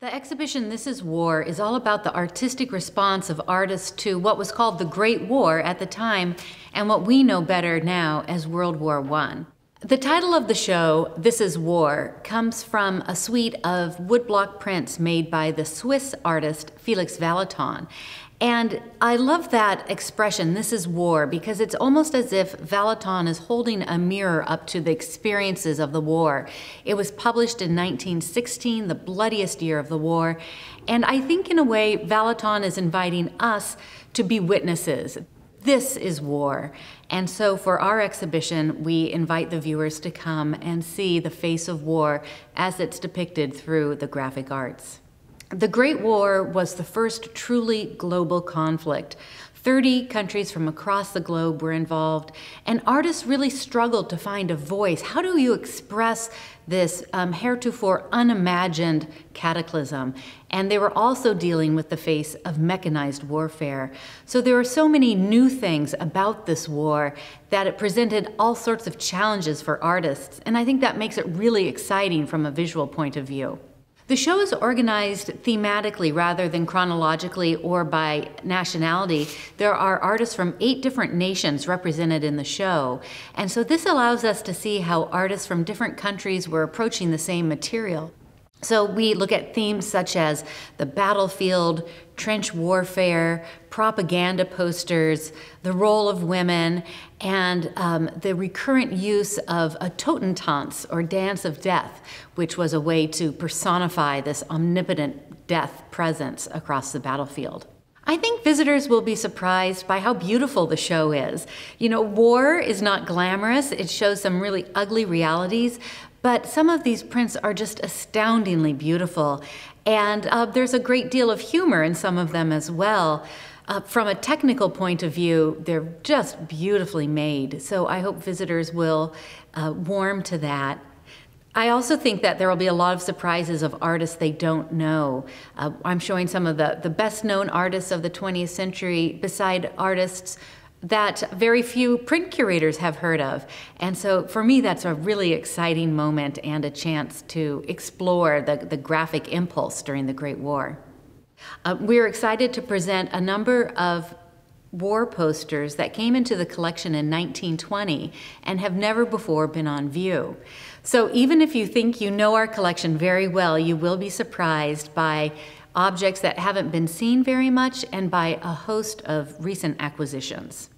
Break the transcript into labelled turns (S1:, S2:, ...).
S1: The exhibition This is War is all about the artistic response of artists to what was called the Great War at the time and what we know better now as World War I. The title of the show, This is War, comes from a suite of woodblock prints made by the Swiss artist Felix Vallotton. And I love that expression, this is war, because it's almost as if Vallotton is holding a mirror up to the experiences of the war. It was published in 1916, the bloodiest year of the war. And I think, in a way, Vallotton is inviting us to be witnesses. This is war. And so, for our exhibition, we invite the viewers to come and see the face of war as it's depicted through the graphic arts. The Great War was the first truly global conflict. 30 countries from across the globe were involved, and artists really struggled to find a voice. How do you express this um, heretofore unimagined cataclysm? And they were also dealing with the face of mechanized warfare. So there were so many new things about this war that it presented all sorts of challenges for artists, and I think that makes it really exciting from a visual point of view. The show is organized thematically rather than chronologically or by nationality. There are artists from eight different nations represented in the show. And so this allows us to see how artists from different countries were approaching the same material. So we look at themes such as the battlefield, trench warfare, propaganda posters, the role of women, and um, the recurrent use of a Totentanz, or dance of death, which was a way to personify this omnipotent death presence across the battlefield. I think visitors will be surprised by how beautiful the show is. You know, war is not glamorous, it shows some really ugly realities, but some of these prints are just astoundingly beautiful. And uh, there's a great deal of humor in some of them as well. Uh, from a technical point of view, they're just beautifully made. So I hope visitors will uh, warm to that. I also think that there will be a lot of surprises of artists they don't know. Uh, I'm showing some of the, the best known artists of the 20th century beside artists that very few print curators have heard of. And so for me, that's a really exciting moment and a chance to explore the, the graphic impulse during the Great War. Uh, we're excited to present a number of war posters that came into the collection in 1920 and have never before been on view. So even if you think you know our collection very well, you will be surprised by objects that haven't been seen very much and by a host of recent acquisitions.